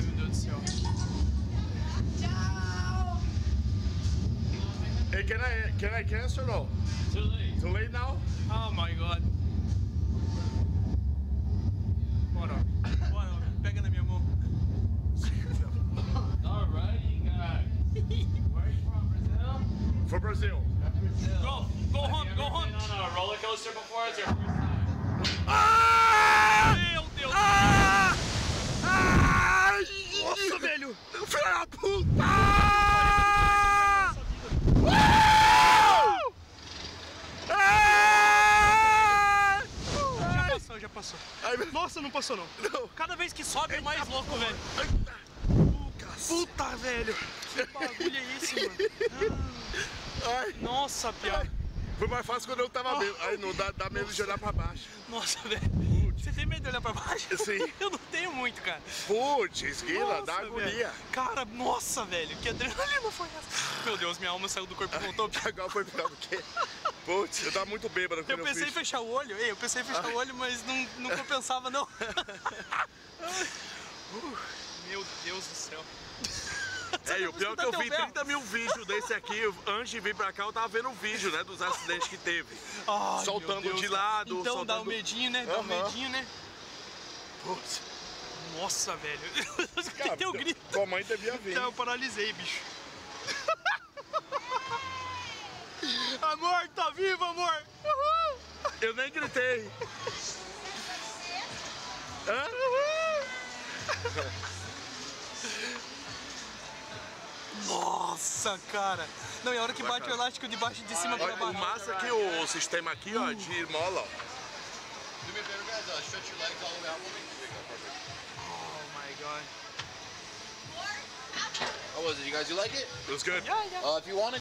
Ai, meu Deus do. Hey, can I can I cancel or no? Too late. Too late now? Oh my god. Bora, ó. bora, ó. pega na minha mão. Alrighty, guys. Where are you from, Brazil? For Brazil. Brazil. Go, go Have home, you go ever home. been on a roller coaster before? It's your first time. Ah! Nossa, velho. Filha da puta! Ah! Uh! Ah! Já passou, já passou. Nossa, não passou não. Não. Cada vez que sobe é mais louco, velho. Puta, velho. Que bagulho é esse, mano? Ai, Nossa, piada. foi mais fácil quando eu tava bem. Ai, não dá, dá medo de olhar pra baixo. Nossa, velho. Você tem medo de olhar pra baixo? Sim. Eu não tenho muito, cara. Putz, Guila, dá agonia. Cara, nossa, velho. Que adrenalina foi essa? Meu Deus, minha alma saiu do corpo e voltou. Agora foi pior do que. Putz, eu tava muito bêbado Eu quando eu, pensei em fiz. fechar o olho, eu pensei em fechar o olho, mas não, não compensava, não. Meu Deus do céu. É, e o pior é que eu vi teu berro. 30 mil vídeos desse aqui. Antes de vir pra cá, eu tava vendo um vídeo, né? Dos acidentes que teve. Ai, Soltando de lado, Então dá um soltando- medinho, né? Dá um Aham. medinho, né? Putz. Nossa, velho. Cara, Teu grito. tua mãe devia vir. Então, eu paralisei, bicho. amor, tá vivo, amor! Uhul! Eu nem gritei. Hã? Nossa, cara! Não, e a hora que bate o elástico de baixo de cima pra Olha, o baixo. massa que o sistema aqui, ó, de mola, ó. Do me a favor, guys. Uh, stretch your legs all the way out for me. There you go. Perfect. Oh my god. How was it? You guys, you like it? It was good. Yeah, yeah. Uh, if you want